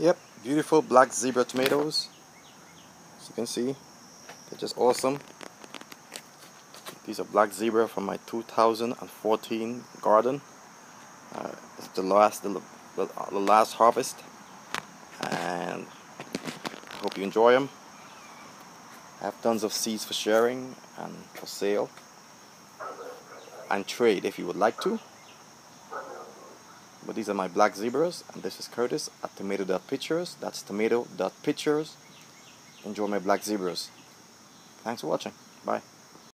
Yep, beautiful black zebra tomatoes. As you can see, they're just awesome. These are black zebra from my 2014 garden. Uh, it's the last, the, the last harvest, and I hope you enjoy them. I have tons of seeds for sharing and for sale and trade if you would like to. But these are my black zebras, and this is Curtis at tomato.pictures. That's tomato.pictures. Enjoy my black zebras. Thanks for watching. Bye.